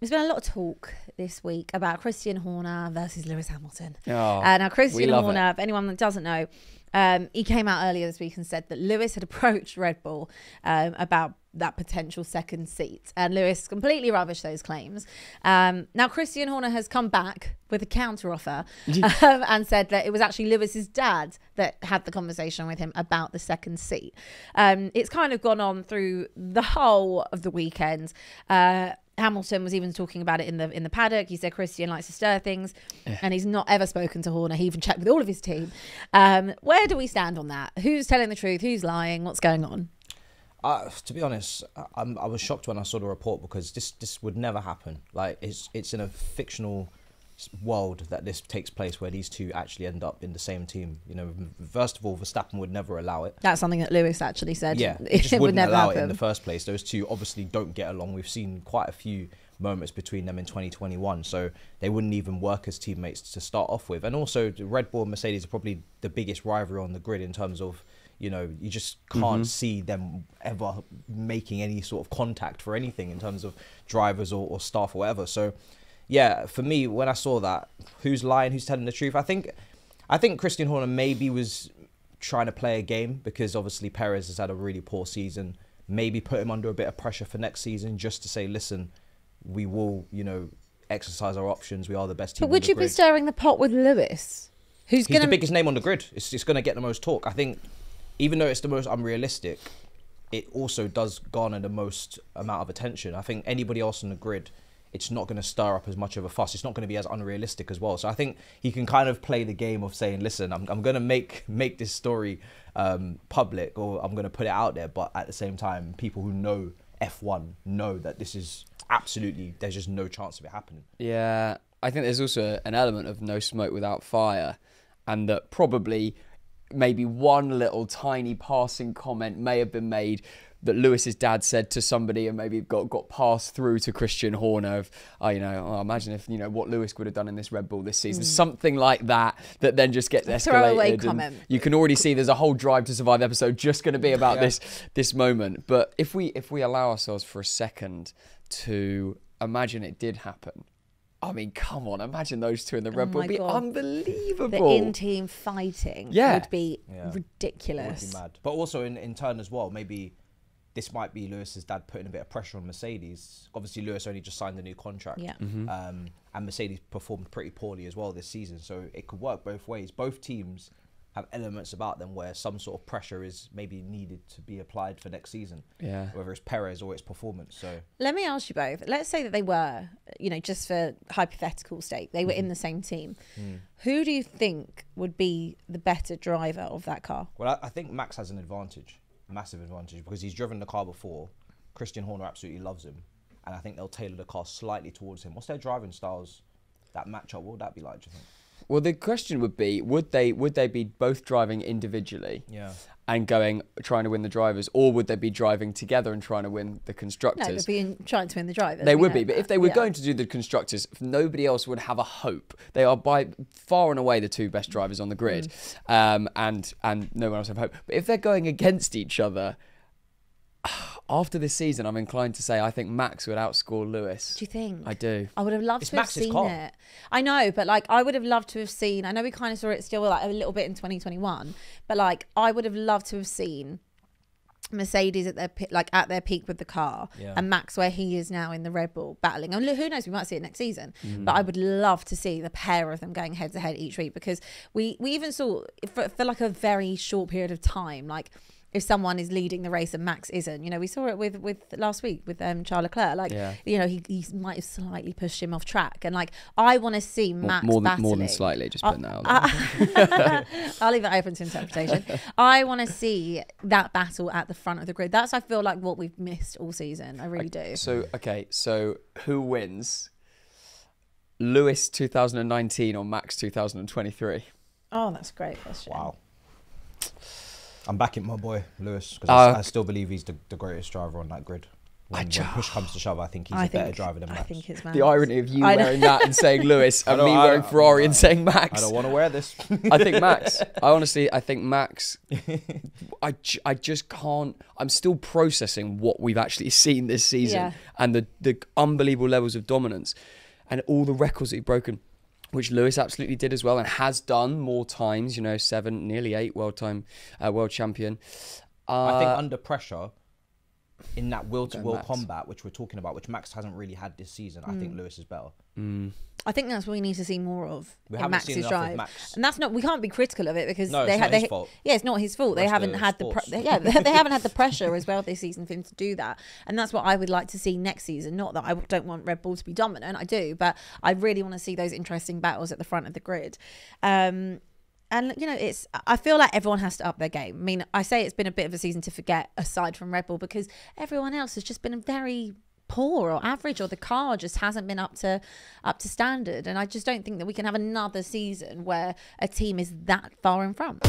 There's been a lot of talk this week about Christian Horner versus Lewis Hamilton. Oh, Uh, now, Christian love it. Horner, if anyone that doesn't know, um, he came out earlier this week and said that Lewis had approached Red Bull um, about that potential second seat. And Lewis completely rubbished those claims. Um, now, Christian Horner has come back with a counteroffer um, and said that it was actually Lewis's dad that had the conversation with him about the second seat. Um, it's kind of gone on through the whole of the weekend. Uh, Hamilton was even talking about it in the in the paddock. He said Christian likes to stir things, and he's not ever spoken to Horner. He even checked with all of his team. Um, where do we stand on that? Who's telling the truth? Who's lying? What's going on? Uh, to be honest, I, I'm, was shocked when I saw the report because this this would never happen. Like it's it's in a fictional world that this takes place where these two actually end up in the same team. You know, first of all, Verstappen would never allow it. That's something that Lewis actually said. Yeah, it, it just would wouldn't never allow happen. it in the first place. Those two obviously don't get along. We've seen quite a few moments between them in 2021, so they wouldn't even work as teammates to start off with. And also, Red Bull and Mercedes are probably the biggest rivalry on the grid in terms of. You know, you just can't mm-hmm. see them ever making any sort of contact for anything in terms of drivers or, or staff or whatever. So, yeah, for me, when I saw that, who's lying, who's telling the truth? I think, I think Christian Horner maybe was trying to play a game because obviously Perez has had a really poor season. Maybe put him under a bit of pressure for next season just to say, listen, we will, you know, exercise our options. We are the best team. but would you be stirring the pot with Lewis? Who's He's going the biggest name on the grid. It's, it's going to get the most talk. I think, even though it's the most unrealistic, it also does garner the most amount of attention. I think anybody else on the grid, it's not going to stir up as much of a fuss. It's not going to be as unrealistic as well. So I think he can kind of play the game of saying, "Listen, I'm, I'm going to make make this story um, public, or I'm going to put it out there." But at the same time, people who know F1 know that this is absolutely there's just no chance of it happening. Yeah, I think there's also an element of no smoke without fire, and that probably maybe one little tiny passing comment may have been made that Lewis's dad said to somebody and maybe got, got passed through to Christian Horner of, oh, you know, oh, imagine if, you know, what Lewis would have done in this Red Bull this season. Hmm. Something like that, that then just gets escalated. comment. You can already see there's a whole Drive to Survive episode just going to be about Yeah. this this moment. But if we if we allow ourselves for a second to imagine it did happen, I mean, come on, imagine those two in the Red Oh Bull my be God. unbelievable. the in-team fighting Yeah. would be Yeah. It would ridiculous. be mad. But also in, in turn as well, maybe this might be Lewis's dad putting a bit of pressure on Mercedes. Obviously, Lewis only just signed a new contract. Yeah. Um, and Mercedes performed pretty poorly as well this season. So it could work both ways. Both teams have elements about them where some sort of pressure is maybe needed to be applied for next season. Yeah. Whether it's Perez or it's performance. So Let me ask you both. Let's say that they were, you know, just for hypothetical sake, they were in mm-hmm. the same team. Mm. Who do you think would be the better driver of that car? Well, I, I think Max has an advantage, massive advantage, because he's driven the car before. Christian Horner absolutely loves him, and I think they'll tailor the car slightly towards him. What's their driving styles that match up? What would that be like? Do you think? Well, the question would be: Would they would they be both driving individually Yeah. and going trying to win the drivers, or would they be driving together and trying to win the constructors? No, constructors? they'd be in, trying to win the drivers. They would know be, but that. if they were Yeah. going to do the constructors, nobody else would have a hope. They are by far and away the two best drivers on the grid, Mm. um, and and no one else have hope. But if they're going against each other, after this season, I'm inclined to say I think Max would outscore Lewis. Do you think? I do. I would have loved It's to have seen car. it. I know, but like I would have loved to have seen. I know we kind of saw it still like a little bit in 2021, but like I would have loved to have seen Mercedes at their pi- like at their peak with the car, Yeah. and Max where he is now in the Red Bull battling. And who knows, we might see it next season. Mm. But I would love to see the pair of them going head to head each week because we we even saw for, for like a very short period of time, like. If someone is leading the race and Max isn't, you know, we saw it with with last week with um Charles Leclerc. Like, Yeah. you know, he, he might have slightly pushed him off track, and like I want to see More, Max more than more than slightly, just put putting that out. there. I'll leave it open to interpretation. I want to see that battle at the front of the grid. That's I feel like what we've missed all season. I really do. So okay, so who wins? Lewis 2019 or Max 2023? Oh, that's a great question. Wow. I'm backing my boy Lewis because Uh, I, I still believe he's the, the greatest driver on that grid. when, when push comes to shove, I think he's I a better driver than Max. I think it's Max. The irony of you wearing that and saying Lewis, and me wearing don't- Ferrari I- and saying Max. I don't want to wear this. I think Max. I honestly, I think Max. I, I just can't. I'm still processing what we've actually seen this season Yeah. and the the unbelievable levels of dominance and all the records that he's broken, which Lewis absolutely did as well and has done more times. You know, seven, nearly eight world time, uh, world champion. Uh, I think under pressure, in that will to will combat, which we're talking about, which Max hasn't really had this season, I Mm. think Lewis is better. I think that's what we need to see more of We in haven't Max's seen enough of drive, Max. and that's not. We can't be critical of it because No, they had. they, fault. Yeah, it's not his fault. They haven't had the. Pre- yeah, they, they haven't had the pressure as well this season for him to do that, and that's what I would like to see next season. Not that I don't want Red Bull to be dominant, I do, but I really want to see those interesting battles at the front of the grid. Um, and you know, it's. I feel like everyone has to up their game. I mean, I say it's been a bit of a season to forget, aside from Red Bull, because everyone else has just been very poor or average, or the car just hasn't been up to up to standard. And I just don't think that we can have another season where a team is that far in front.